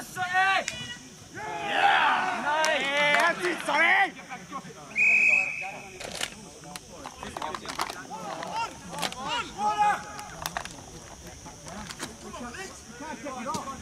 よっしゃい Come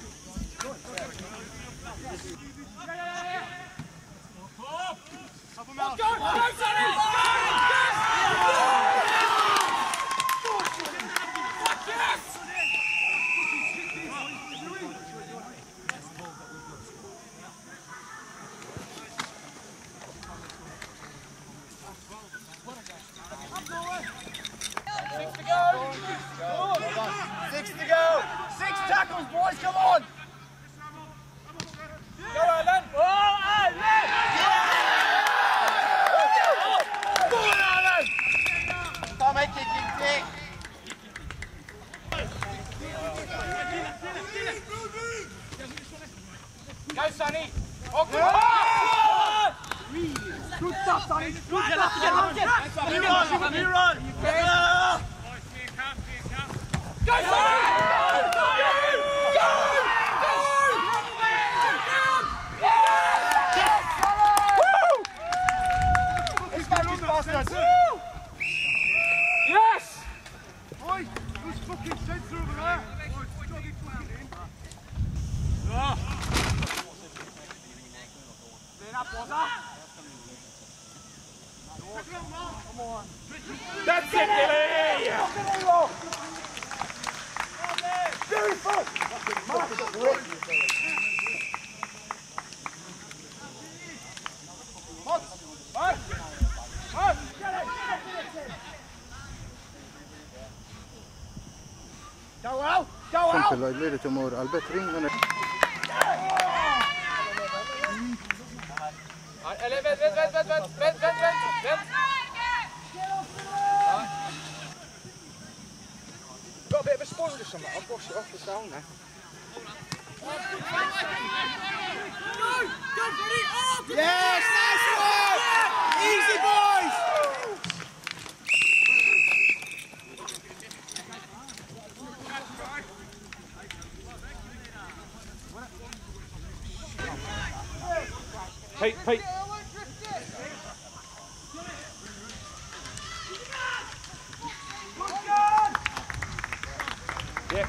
Go, Sonny. Oh, come on! Good stuff, Sonny. Good stuff. Get up, get up, get up. Move on, move on. Go, Sonny! Come on. That's it, Billy! Beautiful! Go out! Go out! Albertine Allez, vent, vent, vent, vent, vent, vent, vent, vent, vent. We sporen dus aan wel afwas, af de sound, hè. Yes, nice one! Easy boys! Pete, Pete.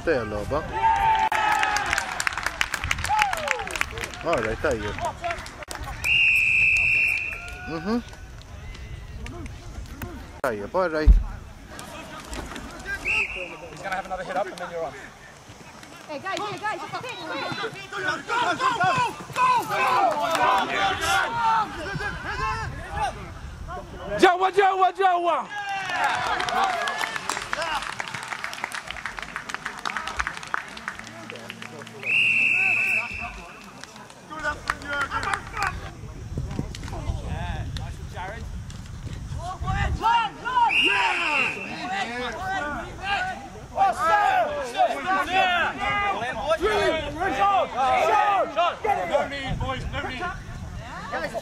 tayo ang loba. Alright tayo. Mhm. Mm tayo, aí He's gonna have another hit up and then you're on. Hey guys, hey guys, quick, quick! Go, go, go, go, go! go. Jawa, Jawa, Jawa! Yeah.